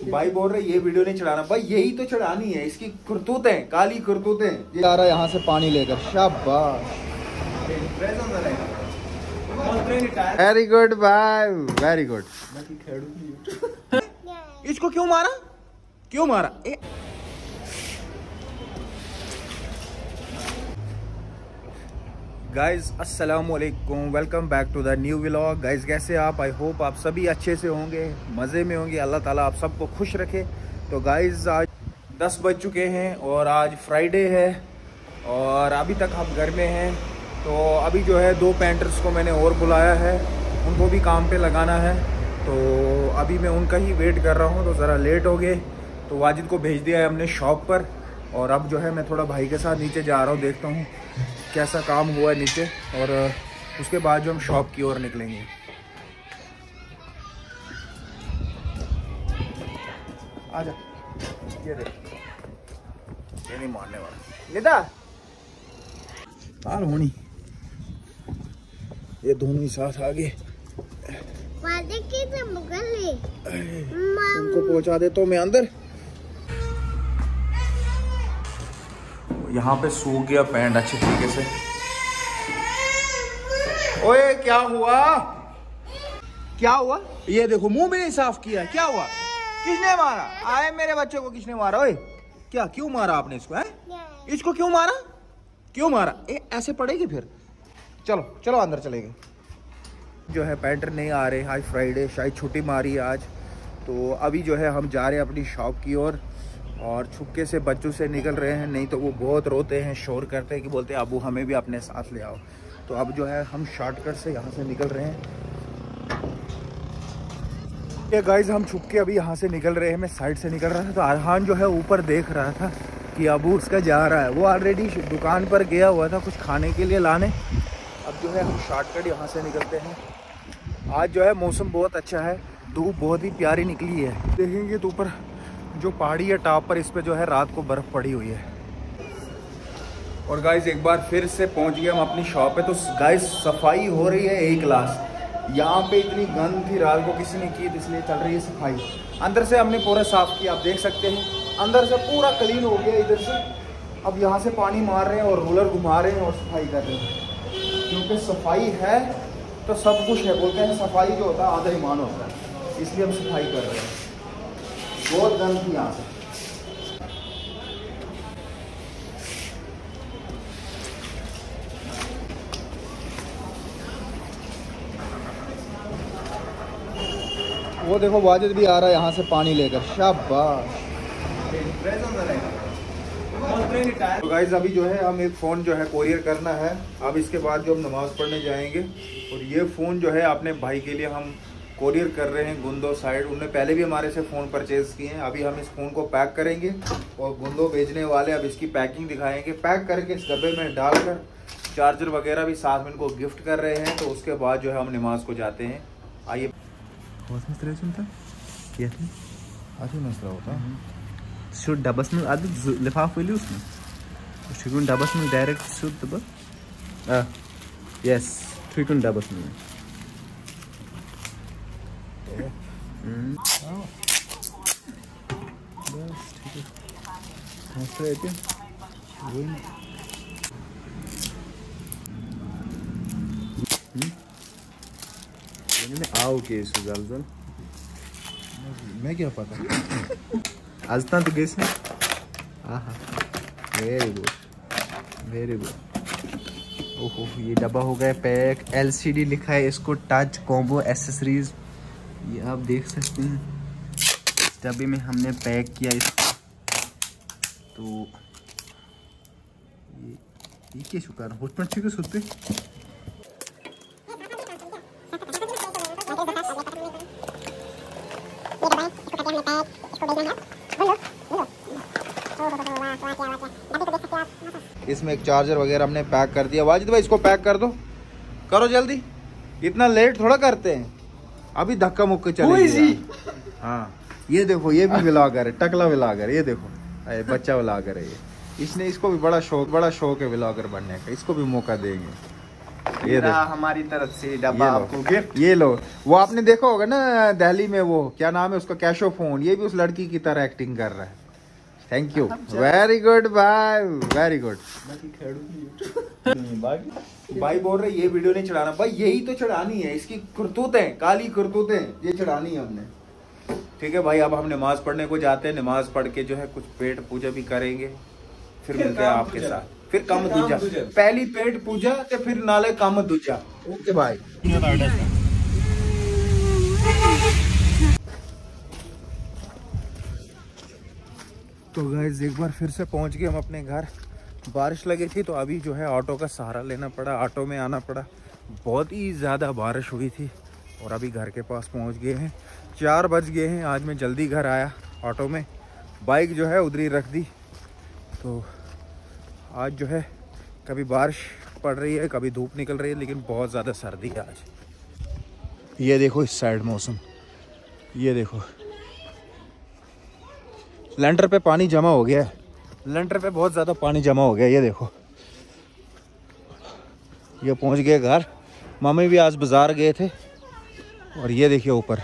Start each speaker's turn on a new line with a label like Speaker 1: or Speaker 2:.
Speaker 1: भाई बोल रहे ये वीडियो नहीं चढ़ाना। भाई यही तो चढ़ानी है इसकी करतूतें काली करतूतें। ये आ रहा है यहाँ से पानी लेकर। शाबाश। वेरी गुड भाई। वेरी गुड इसको क्यों मारा? क्यों मारा? ए गाइज़ अस्सलाम वालेकुम welcome back to the new vlog guys कैसे आप? आई होप आप सभी अच्छे से होंगे, मज़े में होंगे। अल्लाह ताला आप सबको खुश रखे। तो गाइज़ आज 10 बज चुके हैं और आज फ्राइडे है और अभी तक हम घर में हैं। तो अभी जो है दो पेंटर्स को मैंने और बुलाया है। उनको भी काम पे लगाना है। तो अभी मैं उनका ही वेट कर रहा हूँ। तो ज़रा लेट हो गए। तो वाजिद को भेज दिया है हमने शॉप पर। और अब जो है मैं थोड़ा भाई के साथ नीचे जा रहा हूँ, देखता हूँ। कैसा काम हुआ है नीचे और उसके बाद जो हम शॉप की ओर निकलेंगे। आजा ये देख। ये नहीं मारने वाला। होनी। ये दोनों ही साथ आ गए उनको पहुँचा देता हूँ मैं अंदर। यहाँ पे सूख गया पैंट अच्छी तरीके से। ओए क्या हुआ? क्या हुआ? ये देखो मुँह भी नहीं साफ़ किया। क्या हुआ? किसने मारा? आए मेरे बच्चे को किसने मारा? ओए क्या क्यों मारा आपने इसको है? इसको क्यों मारा? क्यों मारा? ए, ऐसे पड़ेगी फिर। चलो चलो अंदर चलेंगे जो है पेंटर नहीं आ रहे। आज फ्राइडे शायद छुट्टी मारी आज। तो अभी जो है हम जा रहे हैं अपनी शॉप की ओर। और छुपके से बच्चों से निकल रहे हैं, नहीं तो वो बहुत रोते हैं, शोर करते हैं कि बोलते हैं, अबू, हमें भी अपने साथ ले आओ। तो अब जो है, हम शॉर्टकट से यहाँ से निकल रहे हैं। ये गाइज़ हम छुप के अभी यहाँ से निकल रहे हैं, मैं साइड से निकल रहा था तो अरहान जो है ऊपर देख रहा था कि अबू उसका जा रहा है। वो ऑलरेडी दुकान पर गया हुआ था कुछ खाने के लिए लाने। अब जो है, हम शॉर्टकट यहाँ से निकलते हैं। आज जो है, मौसम बहुत अच्छा है, धूप बहुत ही प्यारी निकली है। देखेंगे तो ऊपर जो पहाड़ी है टॉप पर, इस पर जो है रात को बर्फ़ पड़ी हुई है। और गाइस एक बार फिर से पहुँच गए हम अपनी शॉप पे। तो गाइस सफ़ाई हो रही है एक क्लास यहाँ पे इतनी गंद थी, रात को किसी ने की इसलिए चल रही है सफ़ाई। अंदर से हमने पूरा साफ़ किया, आप देख सकते हैं। अंदर से पूरा क्लीन हो गया इधर से। अब यहाँ से पानी मार रहे हैं और रोलर घुमा रहे हैं और सफ़ाई कर रहे हैं। क्योंकि सफ़ाई है तो सब कुछ है। बोलते हैं सफ़ाई जो होता है, आधा ईमान होता है। इसलिए हम सफ़ाई कर रहे हैं। बहुत गंद थी यहाँ से। वो देखो वाजिद भी आ रहा है यहाँ से पानी लेकर। शाबाश। तो गाइज़ अभी जो है हम एक फ़ोन जो है कोरियर करना है। अब इसके बाद जो हम नमाज़ पढ़ने जाएँगे और ये फ़ोन जो है अपने भाई के लिए हम कोरियर कर रहे हैं गुंदो साइड उन्होंने पहले भी हमारे से फ़ोन परचेज़ किए हैं। अभी हम इस फ़ोन को पैक करेंगे और गुंदो भेजने वाले अब इसकी पैकिंग दिखाएँगे। पैक करके इस डब्बे में डालकर चार्जर वगैरह भी साथ में इनको गिफ्ट कर रहे हैं। तो उसके बाद जो है हम नमाज़ को जाते हैं। आइए।
Speaker 2: Şu dabasının adı lifafe biliyorsun. Şu gün आओ के
Speaker 1: मैं क्या पता?
Speaker 2: आज तक तो वेरी गुड वेरी गुड ओहो ये डब्बा हो गया पैक एलसीडी लिखा है इसको टच कॉम्बो एसेसरीज ये आप देख सकते हैं। डब्बे में हमने पैक किया इसको तो ये ये क्या शुक्र हुट पर छिके सुते?
Speaker 1: इसमें एक चार्जर वगैरह हमने पैक कर दिया। वाजिद भाई, इसको पैक कर दो। करो जल्दी। इतना लेट थोड़ा करते हैं। अभी धक्का मुक्के चले हाँ ये देखो ये भी व्लागर है टकला व्लागर ये देखो। अरे बच्चा व्लागर है ये। इसने इसको भी बड़ा शौक बड़ा शौक है व्लागर बनने का इसको भी मौका देंगे।
Speaker 2: ये
Speaker 1: रहा
Speaker 2: हमारी तरफ़ से डब्बा आपको गिफ्ट
Speaker 1: ये लो। वो आपने देखा होगा ना दिल्ली में वो क्या नाम है उसका कैशो फ़ोन ये भी उस लड़की की तरह एक्टिंग कर रहा है। Thank you very good bye very good भाई बोल रहे ये वीडियो नहीं चढ़ाना। भाई यही तो चढ़ानी है। इसकी करतूतें काली करतूतें ये चढ़ानी है हमने। ठीक है भाई अब हम नमाज़ पढ़ने को जाते हैं। नमाज़ पढ़ के जो है कुछ पेट पूजा भी करेंगे। फिर मिलते हैं आपके साथ। फिर कम दूजा। पहली पेट पूजा ते फिर नाले कम दूजा। ओके भाई तो गाइज़ एक बार फिर से पहुँच गए हम अपने घर। बारिश लगी थी तो अभी जो है ऑटो का सहारा लेना पड़ा ऑटो में आना पड़ा। बहुत ही ज़्यादा बारिश हुई थी और अभी घर के पास पहुँच गए हैं। चार बज गए हैं, आज मैं जल्दी घर आया ऑटो में। बाइक जो है उधरी रख दी। तो आज जो है कभी बारिश पड़ रही है, कभी धूप निकल रही है, लेकिन बहुत ज़्यादा सर्दी है आज। ये देखो इस साइड मौसम। ये देखो। लेंटर पे पानी जमा हो गया है। लेंटर पे बहुत ज़्यादा पानी जमा हो गया ये देखो। ये पहुँच गए घर। मम्मी भी आज बाज़ार गए थे। और ये देखिए ऊपर।